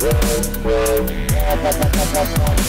world, world, world, world, world, world,